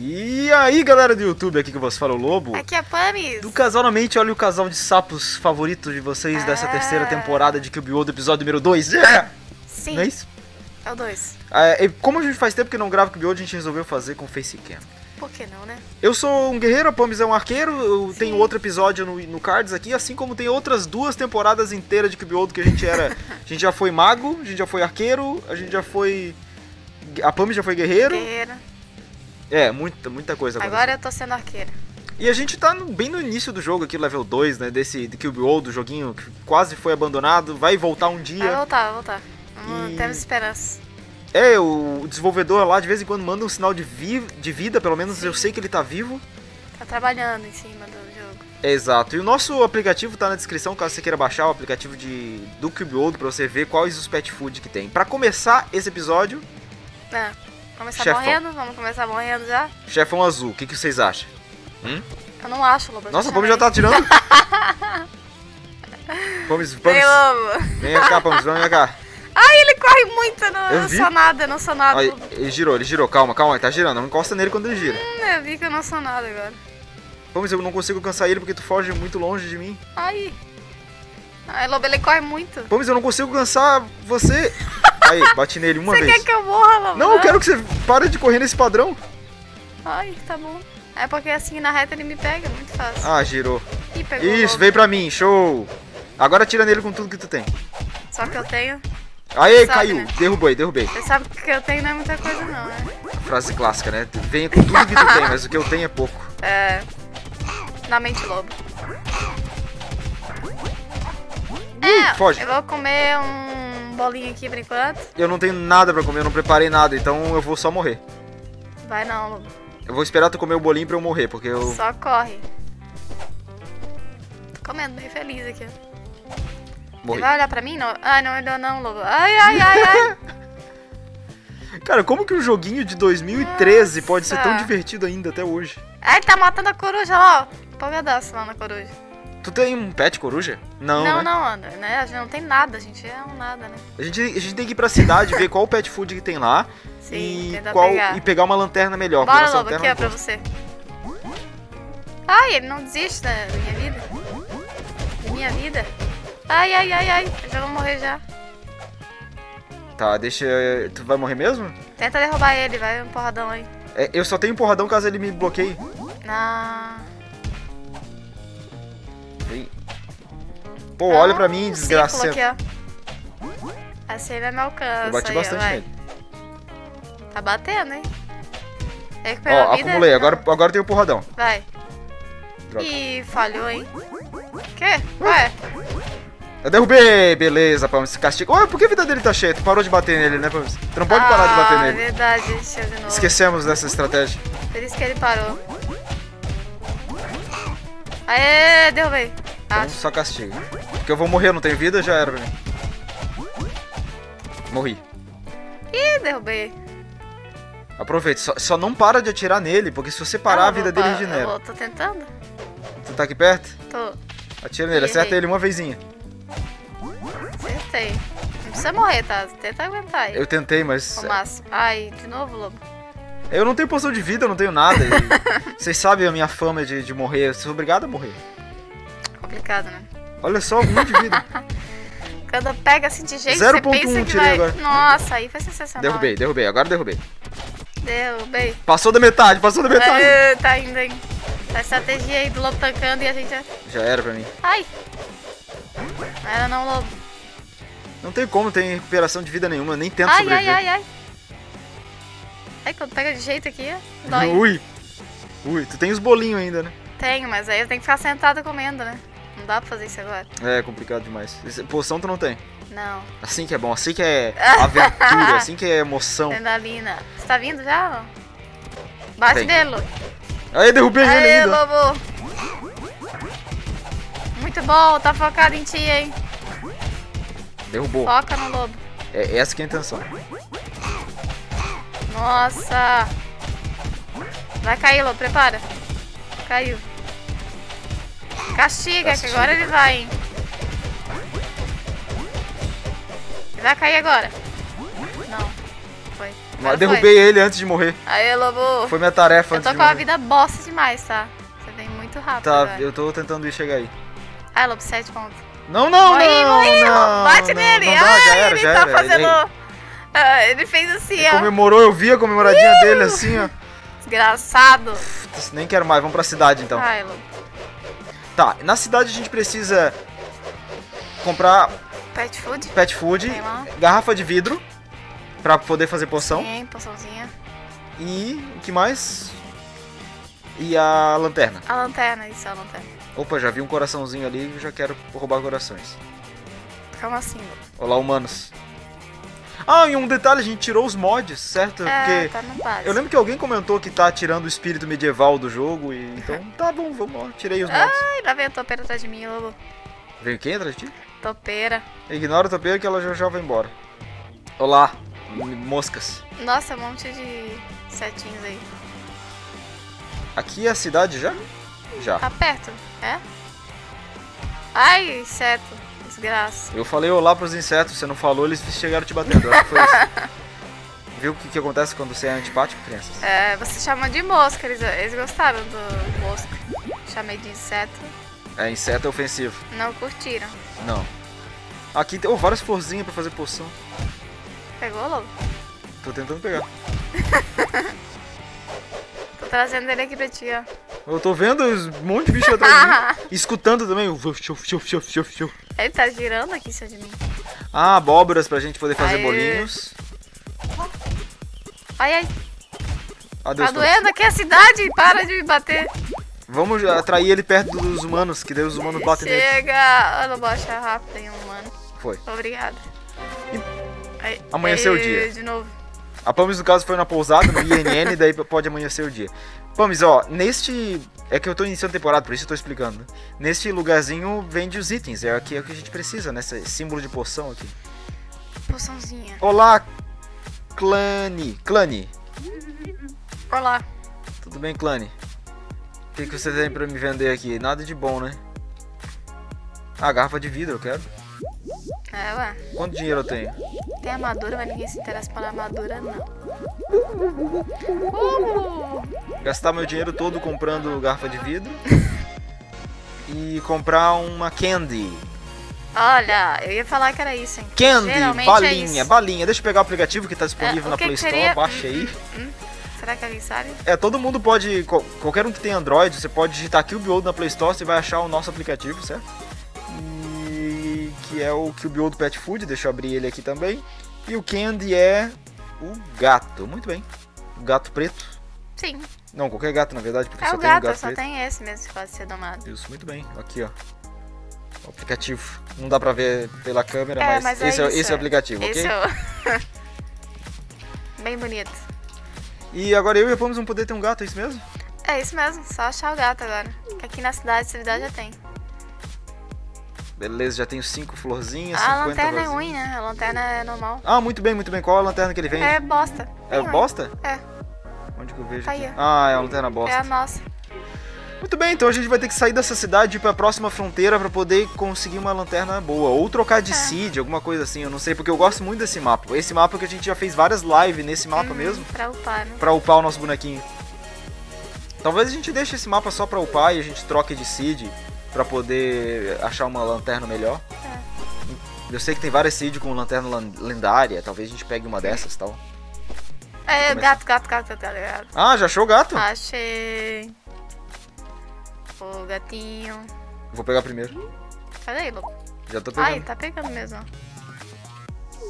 E aí, galera do YouTube, aqui que você fala o Lobo. Aqui é a Pamis. Do casal na mente, olha o casal de sapos favorito de vocês dessa Ah. terceira temporada de Cube World, episódio número 2. Yeah! Sim, Não é isso? é o 2. É, e como a gente faz tempo que não grava Cube a gente resolveu fazer com Facecam. Por que não, né? Eu sou um guerreiro, a Pamis é um arqueiro, eu Sim. tenho outro episódio no, no Cards aqui, assim como tem outras duas temporadas inteiras de Cube que a gente era... a gente já foi mago, a gente já foi arqueiro, a gente já foi... A Pamis já foi guerreiro. Guerreira. É, muita, muita coisa Agora eu tô sendo arqueira. E a gente tá no- bem no início do jogo aqui, level 2, né? Desse de Cube World, do joguinho que quase foi abandonado, vai voltar um Vai dia. voltar, vai voltar. E- Temos esperança. É, o desenvolvedor lá de vez em quando manda um sinal de, vi de vida, pelo menos eu sei que ele tá vivo. Tá trabalhando em cima do jogo. É, exato. E o nosso aplicativo tá na descrição, caso você queira baixar o aplicativo de, do Cube World pra você ver quais os pet food que tem. Pra começar esse episódio, Ah, começar Chefão. morrendo? Vamos começar morrendo já? chefão azul, o que, que vocês acham? Eu não acho, Lobo. Nossa, o Pomes já tá atirando. Pomes, Vem, Pomes, Lobo. vem cá, Pomes, vem cá. Ai, ele corre muito. Eu não, Eu não sou nada, eu não sou nada. Lobo. ele girou, ele girou, calma, calma, ele tá girando, não encosta nele quando ele gira. Hum, eu vi que eu não sou nada agora. Vamos, eu não consigo alcançar ele porque tu foge muito longe de mim. Ai. Ai, Lobo, ele corre muito. Vamos, eu não consigo alcançar você. Aí, bati nele uma Você vez. quer que eu morra, Lobo? Não, eu quero que você pare de correr nesse padrão. Ai, tá bom. É porque assim na reta ele me pega, muito fácil. Ah, girou. Ih, pegou Isso, Lobo. veio pra mim, show. Agora tira nele com tudo que tu tem. Só que eu tenho. Aí, Sabe, caiu. né? Derrubei, derrubei. Você sabe que o que eu tenho não é muita coisa não, né? Frase clássica, né? Venha com tudo que tu tem, mas o que eu tenho é pouco. É. Na mente lobo. É, foge. eu vou comer um bolinho aqui por enquanto. Eu não tenho nada pra comer, eu não preparei nada, então eu vou só morrer. Vai não, lobo. Eu vou esperar tu comer o bolinho pra eu morrer, porque eu... Só corre. Tô comendo bem feliz aqui, ó. Morri. Você vai olhar pra mim? Não. Ai, não olhou não, lobo. Ai, ai, ai, ai. Cara, como que um joguinho de 2013 pode ser tão Nossa. divertido ainda até hoje? Ai, tá matando a coruja lá, ó. Empolgadaço lá na coruja. Tu tem um pet coruja? Não, não, né? não, Ana, né? A gente não tem nada, a gente é um nada, né? A gente, a gente tem que ir pra cidade ver qual pet food que tem lá Sim, e, qual, pegar. e pegar uma lanterna melhor. Bora, Lobo, aqui ó, pra você. Ai, ele não desiste da minha vida. Da minha vida. Ai, ai, ai, ai. Eu já vou morrer já. Tá, deixa. Tu vai morrer mesmo? Tenta derrubar ele, vai um porradão aí. É, eu só tenho porradão caso ele me bloqueie. Na... Pô, olha pra mim, Um desgraçado. círculo aqui, ó. Ele me alcança. Eu bati aí, ó, bastante vai. nele. Tá batendo, hein? Recuperou Ó, a vida? acumulei, agora, agora tem o porradão. Vai. Droga. Ih, falhou, hein? Quê? Ué? Eu derrubei, beleza, Palmas, se castiga. Ué, por que a vida dele tá cheia? Tu parou de bater nele, né, Palmas? Tu não pode parar de bater ah, nele. verdade, deixa de novo. Esquecemos dessa estratégia. Por isso que ele parou. Aê, derrubei. Então Acho. só castiga. Porque eu vou morrer, eu não tenho vida, já era pra mim. Morri. Ih, derrubei. Aproveita, só, só não para de atirar nele, porque se você parar, Não, a vida dele regenera. Eu vou- tô tentando. Tu tá aqui perto? Tô. Atira nele, acerta ele uma vezinha. Acertei. Não precisa morrer, tá? Tenta aguentar aí. Eu tentei, mas. Máximo. Ai, de novo, lobo. Eu não tenho poção de vida, eu não tenho nada. Vocês sabem a minha fama de, de morrer, eu sou obrigado a morrer. Complicado, né? Olha só, um de vida. Quando pega assim de jeito, 0.1 você pensa que tirei vai... agora. Nossa, aí foi sensacional. derrubei, derrubei, agora derrubei. Derrubei. Passou da metade, passou da metade. Aê, tá indo, hein? A estratégia aí do lobo tancando e a gente... já- Já era pra mim. Ai! Não era não, lobo. Não tem como, tem recuperação de vida nenhuma, nem tento Ai, ai, sobreviver. ai, ai. Ai, quando pega de jeito aqui, dói. Ui. Ui, tu tem os bolinhos ainda, né? Tenho, mas aí eu tenho que ficar sentada comendo, né? Não dá pra fazer isso agora. É complicado demais. Poção tu não tem. Não. Assim que é bom, assim que é aventura, assim que é emoção. Adrenalina. Você tá vindo já? Bate nele. Aí derrubei ele Aê, ainda. lobo. Muito bom, tá focado em ti, hein? Derrubou. Foca no lobo. É essa que é a intenção. Nossa. Vai cair, lobo, prepara. Caiu. Castiga, que Castiga. agora ele vai, hein? Ele vai cair agora. Não. Foi. Agora derrubei ele antes de morrer. Aí, Lobo. Foi minha tarefa Eu antes tô de com a morrer. vida bosta demais, tá? Você vem muito rápido. Tá, agora. eu tô tentando ir chegar aí. Ai, Lobo, 7 pontos. Não, não, Morri, não, morri, não. Bate não, nele. Não dá, já era, ele tá era. fazendo. Ele, Ah, ele fez assim, ele ó. comemorou, eu vi a comemoradinha dele assim, ó. Desgraçado. Nem quero mais, vamos pra cidade então. Ai, Lobo. Tá, na cidade a gente precisa comprar Pet food? pet food, garrafa de vidro pra poder fazer poção Sim, poçãozinha. e o que mais? E a lanterna. A lanterna, isso, a lanterna. Opa, já vi um coraçãozinho ali e já quero roubar corações. Como assim? Olá, humanos. Ah, e um detalhe, a gente tirou os mods, certo? É, Porque tá no base. eu lembro que alguém comentou que tá tirando o espírito medieval do jogo e então tá bom, vamos lá, tirei os mods. Ai, lá vem a topeira atrás de mim, Lobo. Veio quem atrás de ti? Topeira. Ignora o topeiro que ela já, já vai embora. Olá, moscas. Nossa, um monte de setinhos aí. Aqui é a cidade já? Já. Tá perto, é? Ai, inseto. Desgraça. Eu falei olá pros insetos, você não falou, eles chegaram te batendo. Acho que foi isso. Viu o que, que acontece quando você é antipático, crianças? É, você chama de mosca, eles, eles gostaram do mosca. Chamei de inseto, É, inseto é ofensivo. não curtiram. Não. Aqui tem oh, várias florzinhas pra fazer poção. Pegou, Lobo? Tô tentando pegar. Tô trazendo ele aqui pra ti, ó. Eu tô vendo um monte de bicho atrás de mim. Escutando também. chuf, chuf, chuf, chuf. Ele tá girando aqui em cima de mim. Ah, abóboras pra gente poder fazer Aê. bolinhos. Ai, ai, Adeus, tá doendo aqui a cidade, para de me bater. Vamos atrair ele perto dos humanos, que daí os humanos batem nele. Chega! Eu não vou achar rápido aí, um mano. Foi. Obrigada. Aí, Amanheceu o aí, dia. De novo. A Pamis, no caso, foi na pousada, no INN, daí pode amanhecer o dia. Pamis, ó, neste. É que eu tô iniciando a temporada, por isso eu tô explicando. né? Neste lugarzinho vende os itens, é aqui é o que a gente precisa, né? Esse símbolo de poção aqui. Poçãozinha. Olá, Clane. Clane. Olá. Tudo bem, Clane? O que, que você tem pra me vender aqui? Nada de bom, né? Ah, garrafa de vidro eu quero. É, ué. Quanto dinheiro eu tenho? Tem armadura, mas ninguém se interessa pela armadura, não. Uh! Gastar meu dinheiro todo comprando garrafa de vidro. e comprar uma candy. Olha, eu ia falar que era isso, hein? Candy, Geralmente é balinha, isso. balinha. Deixa eu pegar o aplicativo que tá disponível É, na Play Store, seria? baixa aí. Hum, será que alguém sabe? É, todo mundo pode, qual- qualquer um que tem Android, você pode digitar Cube na Play Store, você vai achar o nosso aplicativo, certo? Que é o Cube Pet Food, deixa eu abrir ele aqui também. E o Candy é o gato, muito bem. O gato preto. Sim, Não, qualquer gato na verdade, porque é só o tem um gato, gato só preto. tem esse mesmo que pode ser domado. Isso, muito bem. Aqui, ó. O aplicativo. Não dá pra ver pela câmera, É, mas, mas é esse, é, isso, esse é o é. aplicativo, Esse ok? é o... Bem bonito. E agora eu e a Pomes vamos poder ter um gato, é isso mesmo? É isso mesmo, só achar o gato agora. Que aqui na cidade, essa cidade já tem. Beleza, já tenho cinco florzinhas, a 50 lanterna é vasinhos. ruim, né? A lanterna é normal. Ah, muito bem, muito bem. Qual a lanterna que ele vende? É bosta. É ruim. bosta? É, Onde que eu vejo Tá aí. Ah, é a lanterna bosta. é a nossa. Muito bem, então a gente vai ter que sair dessa cidade e ir pra próxima fronteira pra poder conseguir uma lanterna boa. Ou trocar de É. seed, alguma coisa assim, eu não sei, porque eu gosto muito desse mapa. Esse mapa que a gente já fez várias lives nesse mapa Hum, mesmo, Pra upar, né? pra upar o nosso bonequinho. Talvez a gente deixe esse mapa só pra upar e a gente troque de seed pra poder achar uma lanterna melhor. Eu sei que tem várias seed com lanterna lan- lendária, talvez a gente pegue uma dessas e tal. É, gato, gato, gato, gato, gato. Ah, já achou o gato? Achei. O gatinho. Vou pegar primeiro. Cadê ele? louco? Já tô pegando. Ai, tá pegando mesmo.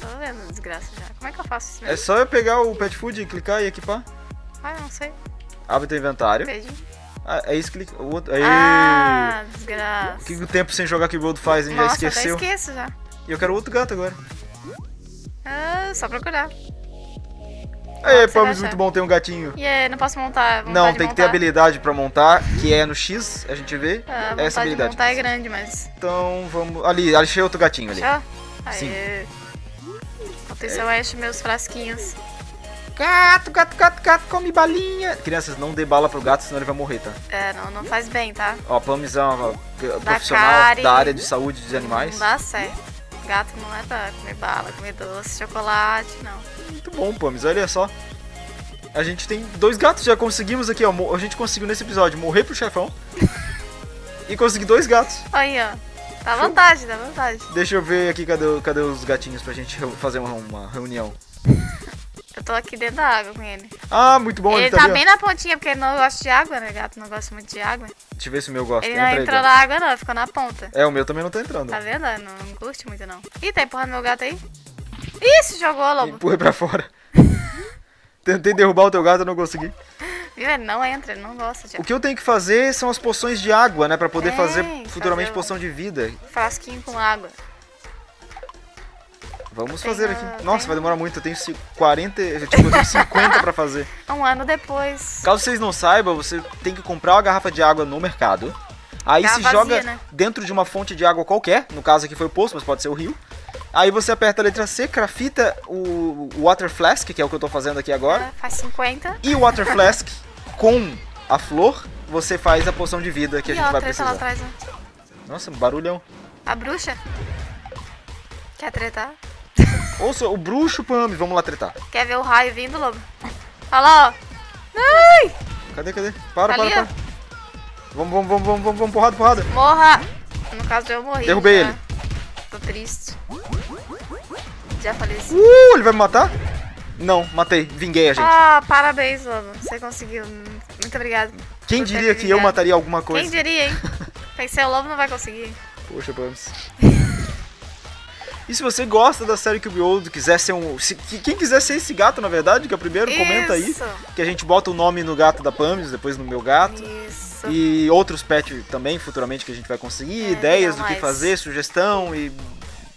Tô vendo desgraça já. Como é que eu faço isso É mesmo? só eu pegar o pet food e clicar e equipar. Ai, não sei. Abre teu inventário. Perdi. Ah, é isso, clica. O outro. Aí. Ah, O desgraça. que o tempo sem jogar Keyboard faz, hein? Já Nossa, esqueceu. até esqueço já. E eu quero outro gato agora. Ah, só procurar. Aê, Pamis, muito bom ter um gatinho. E aí, não posso montar. Não, tem que ter habilidade pra montar, que é no X, a gente vê. Ah, essa habilidade. montar é grande, mas. Então vamos. Ali, achei outro gatinho ali. Achou? Sim. Aê. Enquanto isso, eu encho meus frasquinhos. Gato, gato, gato, gato, come balinha. Crianças, não dê bala pro gato, senão ele vai morrer, tá? É, não, não faz bem, tá? Ó, a Pamis é uma profissional da área de saúde dos animais. Não dá certo. Gato não é pra comer bala, comer doce, chocolate, não. Muito bom, Pamis, olha só. A gente tem dois gatos, já conseguimos aqui, ó. A gente conseguiu nesse episódio morrer pro chefão. e conseguir dois gatos. Aí, ó. Dá vantagem, dá vantagem. Deixa eu ver aqui cadê, cadê os gatinhos pra gente fazer uma, uma reunião. Tô aqui dentro da água com ele. Ah, muito bom, ele ele, tá, ali, ó. bem na pontinha, porque ele não gosta de água, né? Gato não gosta muito de água. Deixa eu ver se o meu gosta. Ele não Entra aí, entrou gato. na água, não, ficou na ponta. É, o meu também não tá entrando. Tá vendo? Não, não curte muito, não. Ih, tá empurrando meu gato aí. Ih, se jogou, lobo. Empurrei pra fora. Tentei derrubar o teu gato, não consegui. Viu? Ele não entra, ele não gosta de O que eu tenho que fazer são as poções de água, né? Pra poder Tem, fazer futuramente fazer poção de vida. frasquinho com água. Vamos Tem fazer a- aqui. Nossa, tem vai a- demorar muito. Eu tenho ci- 40, eu tipo, eu tenho 50 pra fazer. Um ano depois. Caso vocês não saibam, você tem que comprar uma garrafa de água no mercado. Aí Garrafa se vazia, joga né? dentro de uma fonte de água qualquer. No caso aqui foi o poço, mas pode ser o rio. Aí você aperta a letra C, crafita o Water Flask, que é o que eu tô fazendo aqui agora. né? Faz 50. E o Water Flask com a flor, você faz a poção de vida que a e gente ó, vai treta lá precisar. atrás, ó. Nossa, um barulhão. A bruxa. Quer tretar? Ouça, o bruxo Pami, vamos lá tretar. Quer ver o raio vindo, lobo? Olha lá, ó. Ai! Cadê, cadê? Para, ali, para, para. Vamos, vamos, vamos, vamos, vamos, vamos, porrada, porrada. Morra! No caso, eu morri. Derrubei já. ele. Tô triste. Já faleci. Uh, ele vai me matar? Não, matei. Vinguei a gente. Ah, parabéns, Lobo. Você conseguiu. Muito obrigado. Quem diria que eu mataria alguma Quem coisa? diria, hein? Pensei, o Lobo não vai conseguir. Poxa, vamos. E se você gosta da série Cube Old, quiser ser um. se- que- quem quiser ser esse gato, na verdade, que é o primeiro, comenta aí. Isso. Que a gente bota o nome no gato da Pamis, depois no meu gato. Isso. E outros pets também, futuramente, que a gente vai conseguir. É, ideias do que fazer, sugestão e.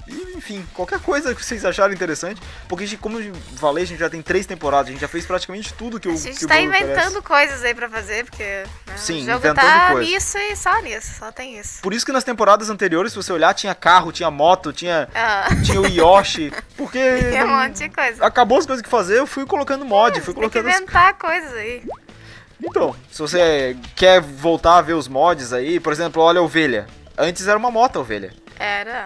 e, Enfim, qualquer coisa que vocês acharem interessante. Porque, como eu falei, a gente já tem três temporadas, a gente já fez praticamente tudo que o A gente que tá oferece. inventando coisas aí pra fazer, porque né, Sim, o jogo inventando tá coisa. nisso e só nisso, só tem isso. Por isso que nas temporadas anteriores, se você olhar, tinha carro, tinha moto, tinha, Ah, tinha o Yoshi. Porque tem um monte de coisa. acabou as coisas que fazer, eu fui colocando mod, fui Tem que colocando as... inventar coisas aí. Então, se você quer voltar a ver os mods aí, por exemplo, olha a ovelha. Antes era uma moto a ovelha. Era.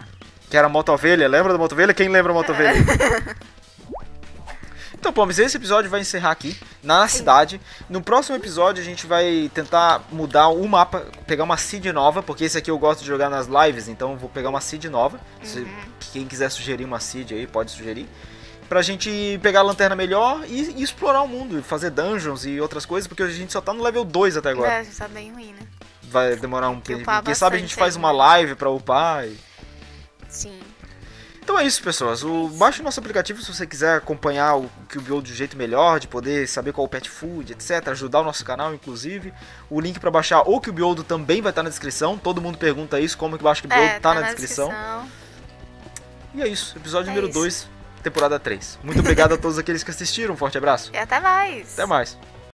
Que era a moto ovelha, lembra da moto ovelha? Quem lembra da moto ovelha? Então, Pomes, esse episódio vai encerrar aqui, na cidade. No próximo episódio a gente vai tentar mudar o mapa, pegar uma seed nova, porque esse aqui eu gosto de jogar nas lives, então eu vou pegar uma seed nova. Se- quem quiser sugerir uma seed aí, pode sugerir. Pra gente pegar a lanterna melhor e, e explorar o mundo, fazer dungeons e outras coisas, porque a gente só tá no level 2 até agora. É, a gente tá bem ruim, né? Vai demorar um tempo. Quem sabe a gente faz aí, uma né? live pra upar e... Sim. Então é isso, pessoas. O, baixe o nosso aplicativo se você quiser acompanhar o QBO de um jeito melhor, de poder saber qual é o pet food, etc. Ajudar o nosso canal, inclusive. O link pra baixar o QBO também vai estar na descrição. Todo mundo pergunta isso, como que baixa o QBO, É, tá, na, descrição. E é isso, episódio É número isso. 2, temporada 3. Muito obrigado a todos aqueles que assistiram. Um forte abraço. E até mais. Até mais.